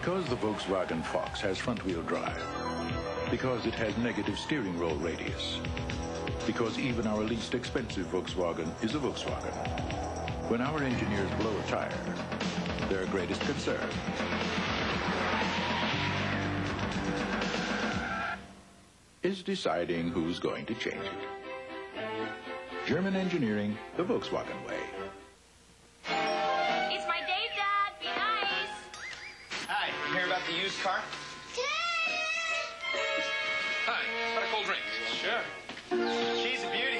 Because the Volkswagen Fox has front-wheel drive. Because it has negative steering roll radius. Because even our least expensive Volkswagen is a Volkswagen. When our engineers blow a tire, their greatest concern is deciding who's going to change it. German engineering the Volkswagen way. The used car? Hi, got a cold drink? Sure. She's a beauty.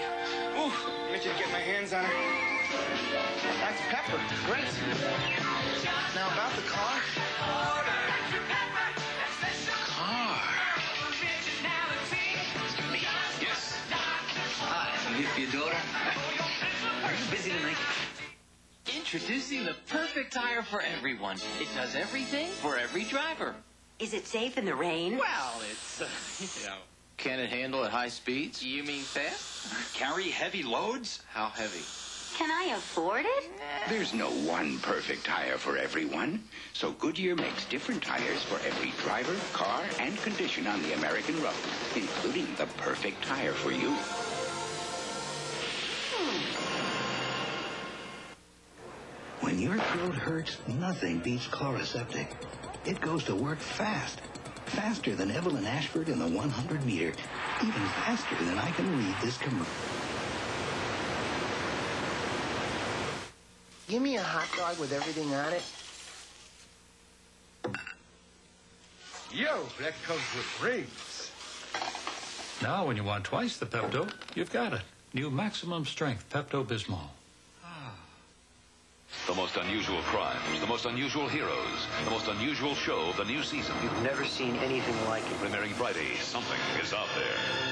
Ooh, I'm itching to get my hands on her. That's Pepper. Great. Now about the car. Car. Yes. Hi, I'm here for your daughter. Are you busy tonight? Introducing the perfect tire for everyone. It does everything for every driver. Is it safe in the rain? Well, it's, uh, you know. Can it handle at high speeds? You mean fast? Carry heavy loads? How heavy? Can I afford it? There's no one perfect tire for everyone. So Goodyear makes different tires for every driver, car, and condition on the American road, including the perfect tire for you. When your throat hurts, nothing beats Chloraseptic. It goes to work fast. Faster than Evelyn Ashford in the 100 meter. Even faster than I can read this commercial. Give me a hot dog with everything on it. Yo, that comes with rings. Now, when you want twice the Pepto, you've got it. New maximum strength Pepto-Bismol. The most unusual crimes, the most unusual heroes, the most unusual show of the new season. You've never seen anything like it. Premiering Friday, something is out there.